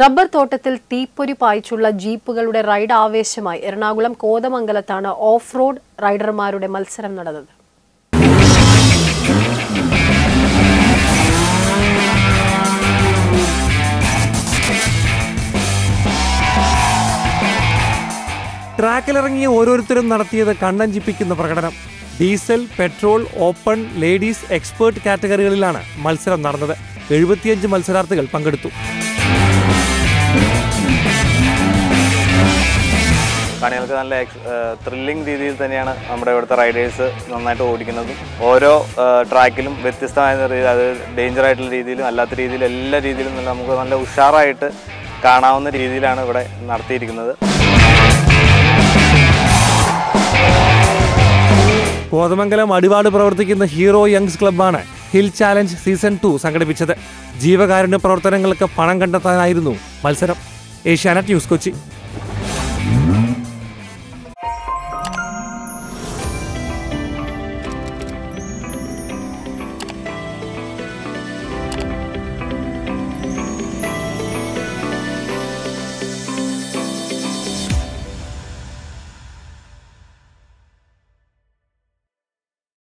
Rubber തോട്ടത്തിൽ തീപ്പൊരി പായിച്ചുള്ള ജീപ്പുകളുടെ റൈഡ് ആവേശമായി. എറണാകുളം കോതമംഗലത്താണ് ഓഫ് റോഡ് റൈഡർമാരുടെ മത്സരം നടന്നത്. ട്രാക്കിലിറങ്ങിയ ഓരോരുത്തരും നടത്തിയത് കണ്ണഞ്ചിപ്പിക്കുന്ന പ്രകടനം. Diesel petrol open ladies expert കാറ്റഗറികളിലാണ് മത്സരം നടന്നത്. എഴുപത്തിയഞ്ച് മത്സരാർത്ഥികൾ പങ്കെടുത്തു. കാണികൾക്ക് നല്ല ത്രില്ലിംഗ് രീതിയിൽ തന്നെയാണ് നമ്മുടെ ഇവിടുത്തെ റൈഡേഴ്സ് നന്നായിട്ട് ഓടിക്കുന്നതും. ഓരോ ട്രാക്കിലും വ്യത്യസ്തമായ രീതിയിൽ അത് ഡേഞ്ചർ ആയിട്ടുള്ള രീതിയിലും അല്ലാത്ത രീതിയിലും എല്ലാ രീതിയിലും നല്ല നമുക്ക് നല്ല ഉഷാറായിട്ട് കാണാവുന്ന രീതിയിലാണ് ഇവിടെ നടത്തിയിരിക്കുന്നത്. കോതമംഗലം അടിവാട് പ്രവർത്തിക്കുന്ന ഹീറോ യങ്സ് ക്ലബ്ബാണ് ഹിൽ ചാലഞ്ച് സീസൺ ടു സംഘടിപ്പിച്ചത്. ജീവകാരുണ്യ പ്രവർത്തനങ്ങൾക്ക് പണം കണ്ടെത്താനായിരുന്നു മത്സരം. ഏഷ്യാനെറ്റ് ന്യൂസ് കൊച്ചി.